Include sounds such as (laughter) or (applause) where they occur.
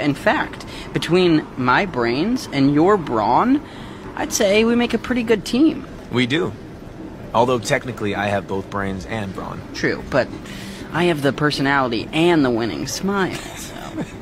In fact, between my brains and your brawn, I'd say we make a pretty good team. We do. Although technically I have both brains and brawn. True, but I have the personality and the winning smile. So. (laughs)